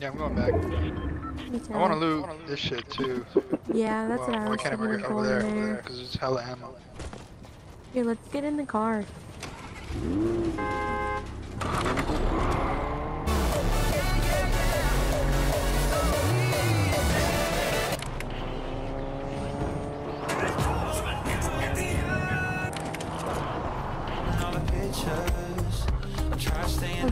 Yeah, I'm going back. Me. I want to loot this shit too. Yeah, that's well, what I why was can't I thinking bring of it over going there? there. Because it's hella ammo. Here, let's get in the car.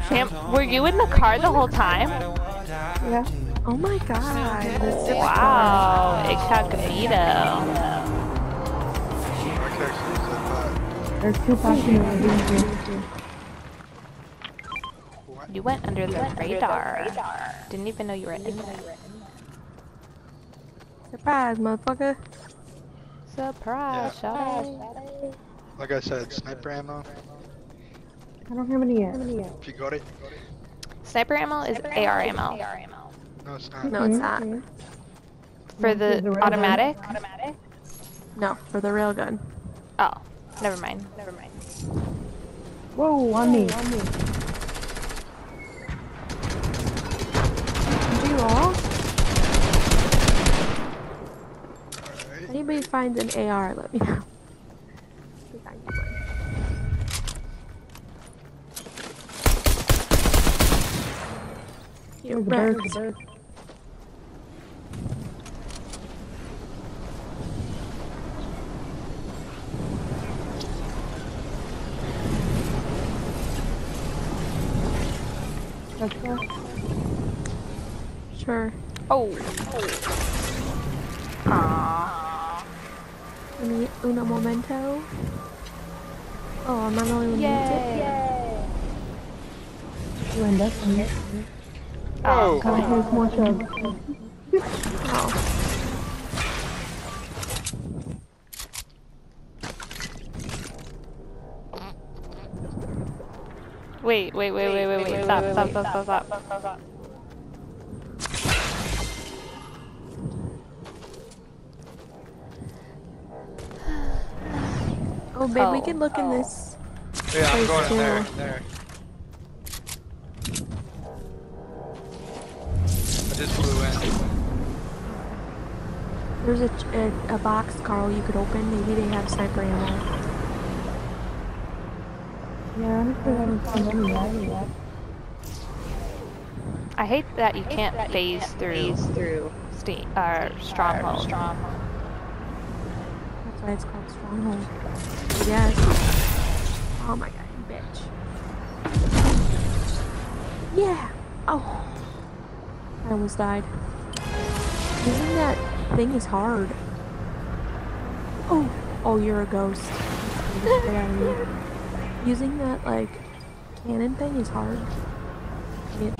Cam, oh, were you in the car the whole time? Yeah. Oh my god. That's super Wow, incognito. My character is that bot. There's two passenger being here. What? You went under the radar. Didn't even know you were in there. Surprise, motherfucker. Surprise, shawty. Like I said, sniper ammo. I don't have any yet. If you got it. Sniper ammo is AR ammo. No, it's not. No, it's not. Okay. For the the red automatic? No, for the rail gun. Oh, never mind. Never mind. Whoa, on me. On me. Did you all? Alright. Anybody finds an AR, let me know. We got you one. You There's a bird. wrecked. There's bird. Let's go. Sure. Oh. Aww. Any uno momento. Oh, I'm not the only one it. Yay. You end up in here. Oh, Come come on, on. here's more shells. Oh. Wait, wait, wait, wait, wait, wait. Stop, stop, stop, stop, stop, stop, stop. Oh, babe, we Oh. can look in this. Yeah, I'm Place going in there. too. There. There's a, a, a box, Carl, you could open. Maybe they have sniper ammo. Yeah, honestly, I haven't found any yet. yet. I hate that you can't phase through through steam uh, or stronghold. stronghold. That's why it's called Stronghold. Yes. Oh my god, you bitch. Yeah. Oh. I almost died. Using that thing is hard. Oh. Oh, you're a ghost. Using that, like, cannon thing is hard. It-.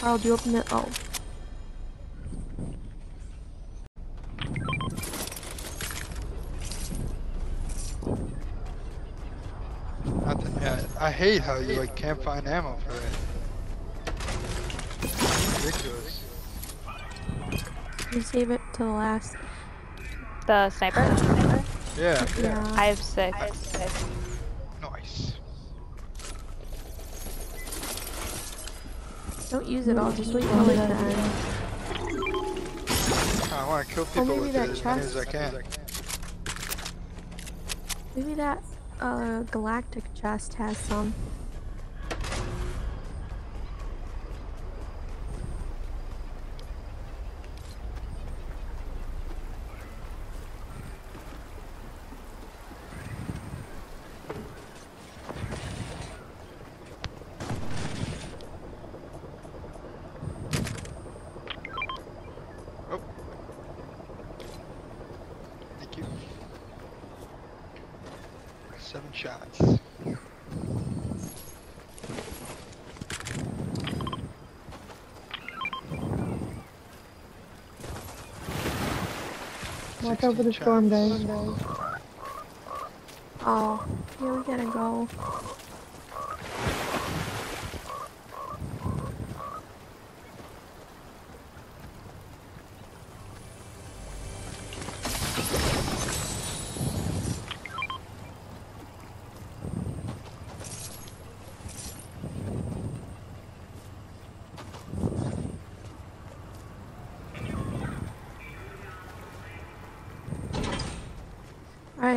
Carl, do you open it? Oh. Nothing yet. I hate how you like can't find ammo for it. Ridiculous. You save it to the last. The sniper? Yeah. Yeah. I have six. Nice. Don't use it all. Just wait till like the end. I want to kill people maybe with it as many as I can. Maybe that uh galactic chest has some. Seven shots. Watch out for the storm, shots. guys. Oh, here we gotta go.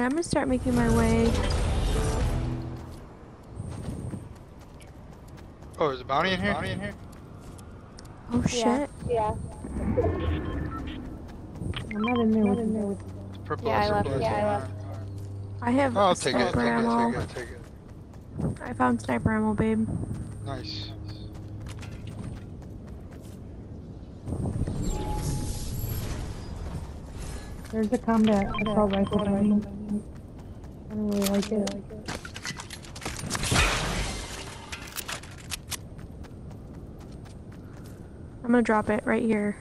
I'm gonna start making my way. Oh, there's a bounty in here? Bounty in here? Oh shit. Yeah. I'm not in there with you. Purple Yeah, I left- yeah, I left. I have Oh, I'll take it, take sniper it, ammo. take it, take it. I found sniper ammo, babe. Nice. There's a combat assault rifle by me. I don't really like it. I'm gonna drop it right here.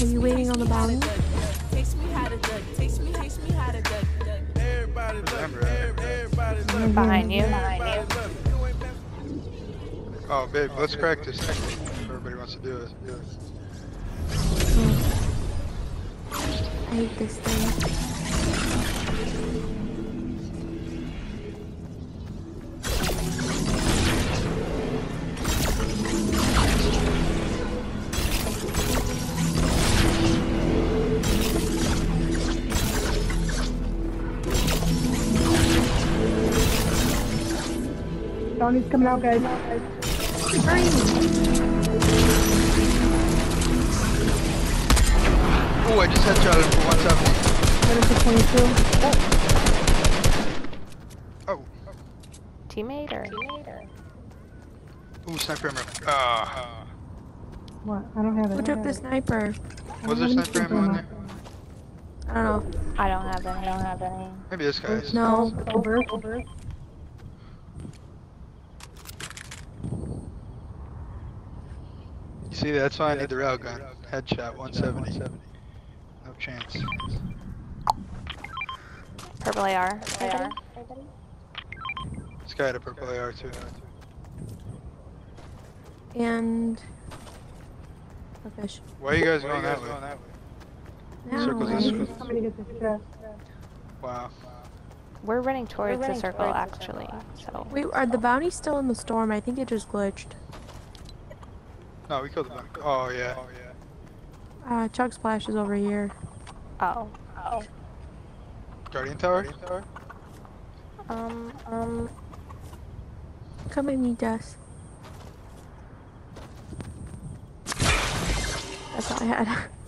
Are you waiting on the me how to bounty? duck. duck. Taste me how to duck. Taste me, taste me how to duck. duck. Uh, Everybody love Remember it. that. Every- Everybody love it. Behind you. Everybody love it. You Oh, babe, let's oh, practice. Everybody wants to do it. Do it. I hate this thing. Tony's coming out, guys. Oh, I just headshot him for 170. What is it, 22? Oh, Teammate or? ooh, sniper ammo. Ah. What? I don't have it. Who took the sniper? Was there sniper ammo in there? I don't know. I don't have any. I don't have any. Maybe this guy's. No. Over. Over. See, that's why I need the railgun. Headshot, 170. No chance. Purple AR. AR. This guy had a purple AR too. And a fish. Why are you guys going that way? Now, Circles I- this way. Somebody get this chest. Wow. We're running towards the circle actually. So Wait, are the bounties still in the storm? I think it just glitched. No, we killed the bounty. Oh, yeah. Oh, yeah. Uh, Chug Splash is over here. oh. Oh. Guardian Tower? Um. Um. Come and meet us. That's all I had.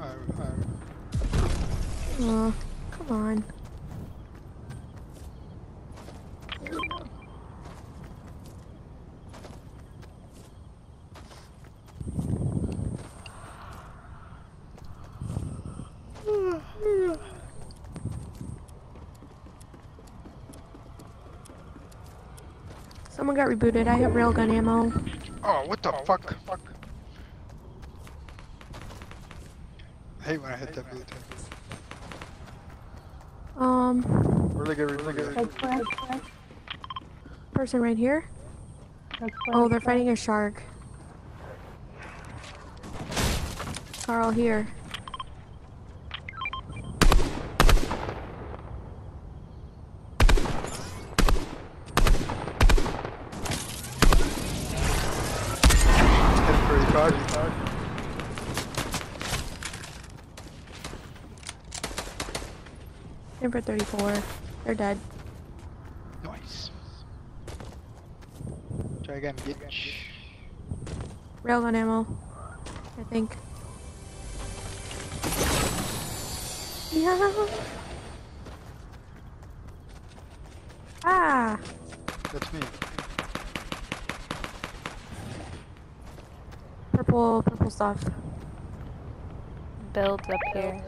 Alright, alright. Oh, come on. Someone got rebooted. I have railgun ammo. Oh, what the fuck? I hate when I hit that blue thing. Um, Really good, really good. Chug splash. Chug person right here. splash. Oh, they're fighting a shark. Carl here. Hit him for 85. In for 34. They're dead. Nice. Try again, bitch. Railgun ammo. I think. Yeah. Ah. That's me. Purple, purple stuff. Build up here.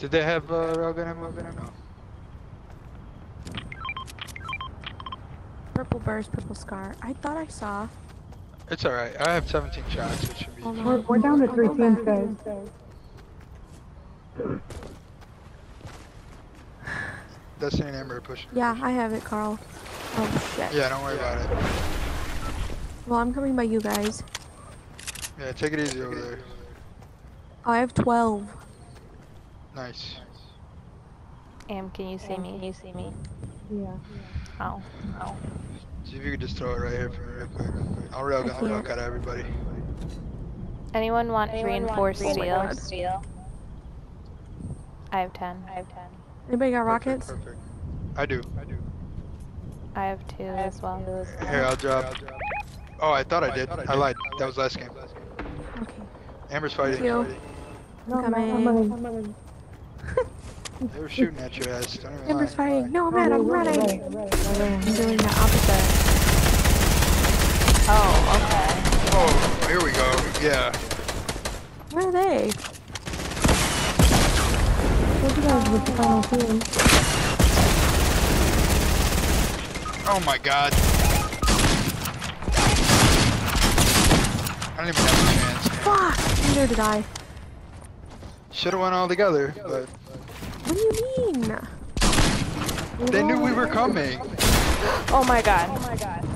Did they have uh, railgun ammo? No. Purple burst, purple scar. I thought I saw. It's alright. I have 17 shots. It should be. Hold We're, we're down to I'll three go teams, back. guys. Destiny and Amber are pushing. Yeah, I have it, Carl. Oh shit. Yeah, don't worry about it. Well, I'm coming by you guys. Yeah, take it easy over there. Oh, I have 12. Nice. Am, can you see me? Can you see me? Yeah. Oh. Oh. See if you could just throw it right here for me real quick. I'll railgun the can't. fuck out of everybody. Anyone want reinforced steel? reinforced I have 10. I have 10. Anybody got rockets? Perfect. I do. I do. I have two as well. Here, I'll drop. Oh, I thought I did. I lied. That was last game. Okay. Amber's fighting. Thank you. No, no, Coming. I'm running. I'm running. They were shooting at your ass. Don't even Amber's lie. fighting. No, man, I'm Right, running. right, right, right, I'm doing the opposite. Oh, okay. Oh, here we go. Yeah. Where are they? Those you guys with the final team. Oh my god. I don't even have a chance. Fuck! Neither did I. Should have went all together, but What do you mean? they knew we were coming. Oh my god. Oh my god.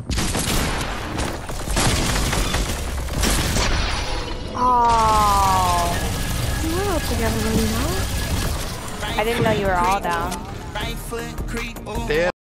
Oh. We were all together, were we not? I didn't know you were all down. They had